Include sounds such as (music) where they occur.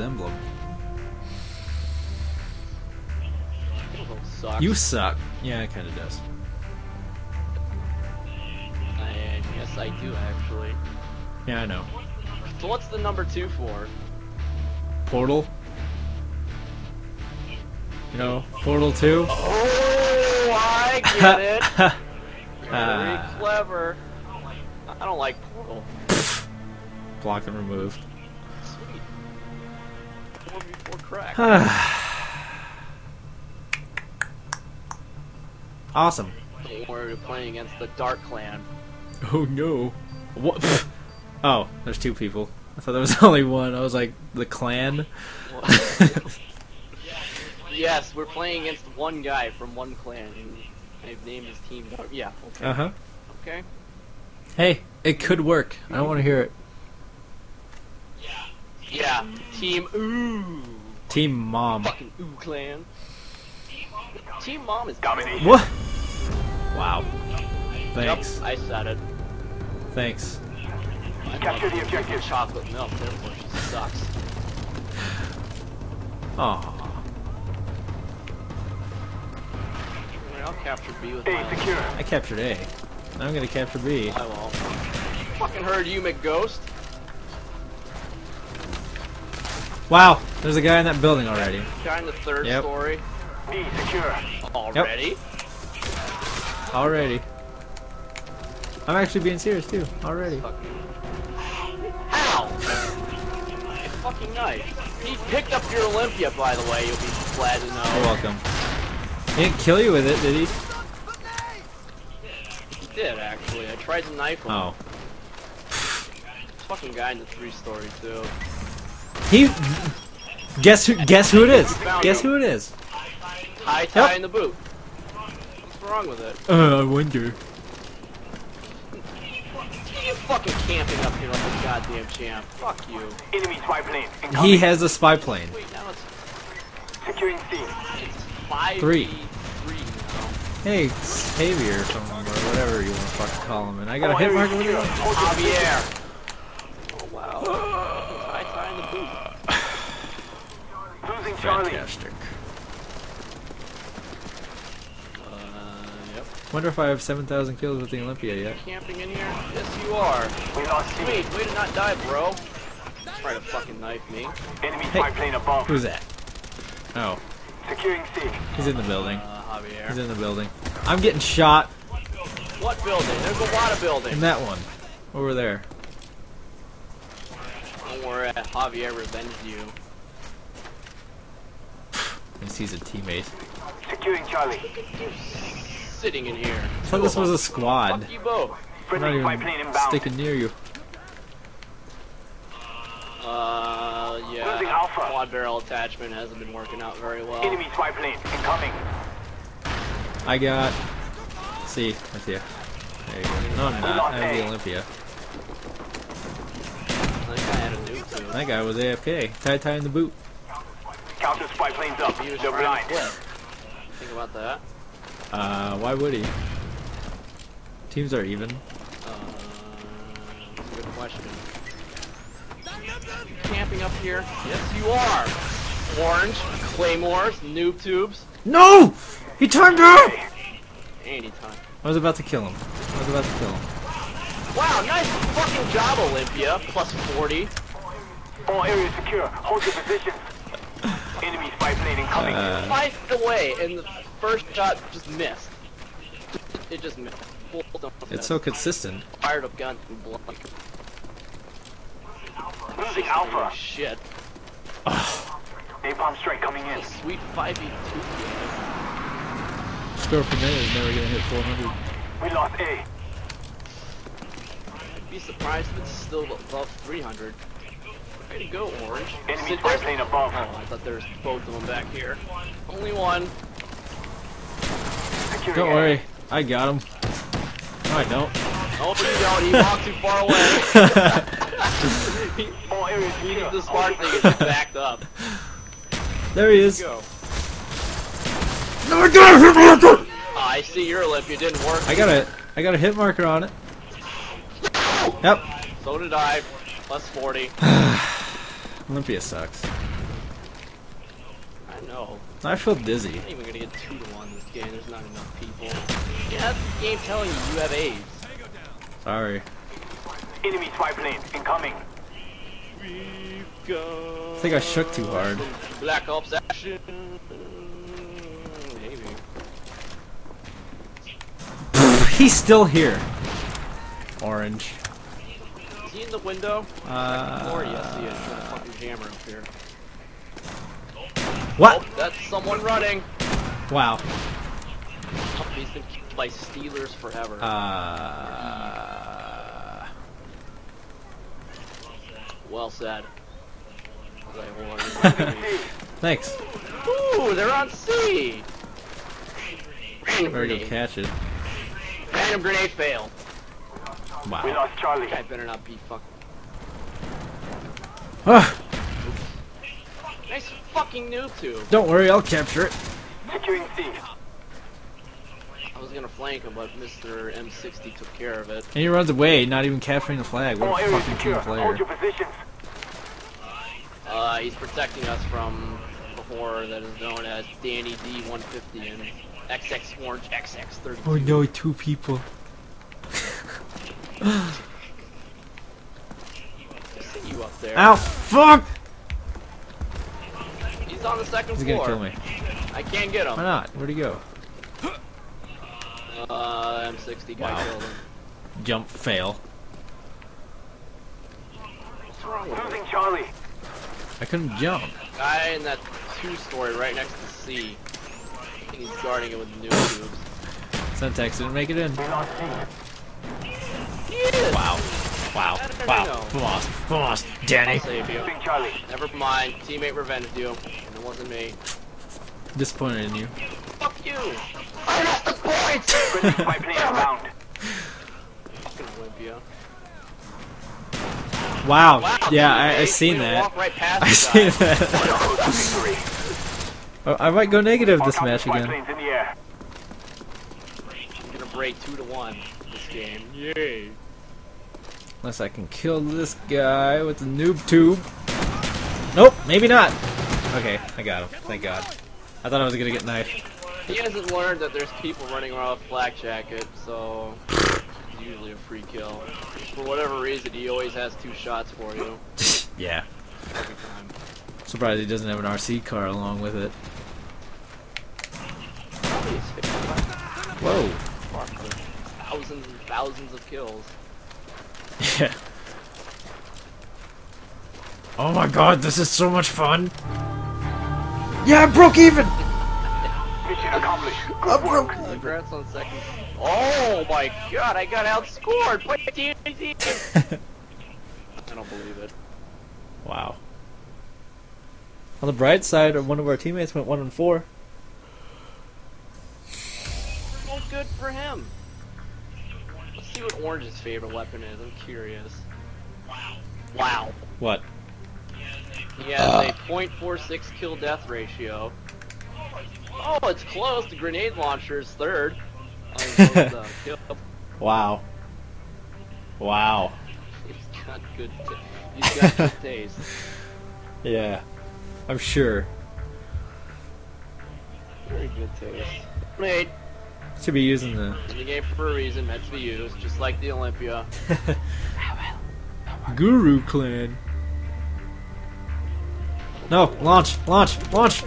emblem. You suck. Yeah, it kind of does. And yes, I do actually. Yeah, I know. So what's the number two for? Portal. You know, Portal 2. Oh, I get (laughs) it. Very Ah. clever. I don't like Portal. Blocked and removed. Sweet. Before crack. (sighs) awesome. Don't worry, we're playing against the Dark Clan. Oh no. What? (laughs) oh, there's two people. I thought there was (laughs) only one. I was like, the clan? (laughs) yes, we're playing against one guy from one clan. and I've named his team. Dark- Yeah. Okay. Uh huh. Okay. Hey, it could work. I don't want to hear it. Yeah. Team Ooh. Team Mom. Fucking Ooh Clan. Team Mom is Domination. What? Wow. Thanks. Yep, I said it. Thanks. I Capture love the objective. Chocolate milk, therefore she sucks. Aw. Alright, I'll capture B with A secure. I captured A. Now I'm gonna capture B. I won't. Fucking heard you, McGhost. Wow, there's a guy in that building already. Guy in the third Yep. story. B secure. Already? Already. I'm actually being serious too. Already. Ow! It's fucking nice. He picked up your Olympia, by the way, you'll be glad to know. You're welcome. He didn't kill you with it, did he? He did, actually. I tried to knife him. Oh. Fucking guy in the three story, too. He. Guess who? Guess who it is? Guess who it is? High tie Yep. in the boot. What's wrong with it? Uh, I wonder. You fucking camping up here like a goddamn champ. Fuck you. Enemy spy plane. He has a spy plane. Wait, now it's, Securing C. it's 5 Three. Three. Hey, Xavier from or whatever you want to fucking call him, and I got a hit areas marker with secure. it. Hold your position. Javier. Oh wow. (gasps) (gasps) (sighs) (sighs) High tie in the boot. Losing Charlie. Fantastic. Uh, yep. Wonder if I have 7,000 kills with the Olympia yet. Camping in here? Yes, you are. We lost C. Sweet, way to not die, bro. Try to fucking knife me. Enemy Hey. plane above. Who's that? Oh, Securing C. he's in the building. Uh, He's in the building. I'm getting shot What building? There's a lot of buildings. in that one. Over there. Don't worry, Javier revenged you. He sees a teammate. Securing Charlie. Sitting in here. I thought this was a squad. Fuck you both. I'm not even sticking near you. Uh, yeah. Losing Alpha. Quad barrel attachment hasn't been working out very well. Enemy spy plane incoming. I got. See, with you. There you go. No, I'm not. I have the Olympia. I think I had a nuke too. That guy was AFK. Tie tie in the boot. Counter spy planes up. He was Double trying line. to. Think about that. Uh, why would he? Teams are even. Uh, good question. Camping up here? Yes, you are. Orange, claymores, noob tubes, No! He turned out! anytime. I was about to kill him. I was about to kill him. Wow, nice fucking job, Olympia. Plus 40. All areas secure. Hold your positions. Enemy spy plane incoming. Uh, Fight away, and the first shot just missed. It just missed. It's miss. so consistent. fired up gun and blood. Losing Holy Alpha. shit. (sighs) Napalm strike coming in. Sweet 5v2 Score for minute is never gonna hit 400. We lost A. I'd be surprised if it's still above 300. Way to go, Orange. Enemy Sit spy there. plane above. Oh, I thought there was both of them back here. Only one. Securing Don't A. worry, I got him. No, I don't. Oh, you don't. He walked too far away. (laughs) Oh, areas He secure. needs the spark thing is just backed up. (laughs) there he is. Go. No, I got a hit marker! Oh, I see your lip. You didn't work. I got a, I got a hit marker on it. Yep. So did I. Plus 40. (sighs) (sighs) (sighs) Olympia sucks. I know. I feel dizzy. I'm not even gonna get two to one this game. There's not enough people. Yeah, that's the game telling you you have AIDS. Sorry. Enemy spy plane incoming. We've got. I think I shook too hard. Black Ops action. Maybe. (laughs) He's still here. Orange. Is he in the window? Uh, Or yes, he is. Got a fucking jammer up here. what? Oh, that's someone running. Wow. He's been kicked by Steelers forever. Uh, well said. Okay, hold on. (laughs) thanks. Ooh, they're on C. Random Better go (laughs) catch it. Random grenade fail. We Wow. lost Charlie. Guy better not be fucking. Ah, Nice fucking noob tube. don't worry, I'll capture it. Securing C. I was gonna flank him, but Mr. M60 took care of it. And he runs away, not even capturing the flag. All What a fucking secure. team player. Hold your positions. Uh, he's protecting us from the horror that is known as Danny D150 and XX Orange XX32. Oh no, two people. I see you up there. Ow, fuck! He's on the second He's floor. gonna kill me. I can't get him. Why not? Where'd he go? Uh, M60 guy Wow. killed him. Jump, fail. What's wrong with? Losing Charlie. I couldn't jump. Guy in that two-story right next to C. I think he's guarding it with noob tubes. Syntax didn't make it in. We lost C. He is! Wow. Wow. How did I Wow. Boss. Boss. Danny. I'll save you. Charlie. Never mind. Teammate revenged you. And it wasn't me. Disappointed in you. Fuck you! I got the points! Friendly spy plane. Fucking Olympia. Wow. Wow. Yeah, I, I seen that. Right (laughs) I seen that. Close to victory. Oh, I might go negative this match again. planes in the air. I'm gonna break two to one this game. Yay! Unless I can kill this guy with the noob tube. Nope, maybe not. Okay, I got him. Thank God. I thought I was gonna get knifed. He hasn't learned that there's people running around with black jacket, so it's usually a free kill. For whatever reason, he always has two shots for you (laughs) yeah. every time. Surprised he doesn't have an RC car along with it. Probably his favorite Whoa. Thousands and thousands of kills. Yeah. Oh my god, this is so much fun. Yeah, I broke even. Mission accomplished. I Good broke work. even. Congrats on second. Oh my god, I got outscored! Play TNT! (laughs) I don't believe it. Wow. On the bright side, one of our teammates went one and four. Well, good for him. Let's see what Orange's favorite weapon is. I'm curious. Wow. Wow. What? He has uh. a .46 kill death ratio. Oh, it's close. The grenade launcher is third. (laughs) Oh, he's close to kill. Uh, wow. Wow. He's got good. T- he's got good (laughs) taste. Yeah. I'm sure. Very good taste. Grenade Should be using the in the game for a reason, meant to be used, just like the Olympia. (laughs) Guru Clan. No, launch, launch, launch.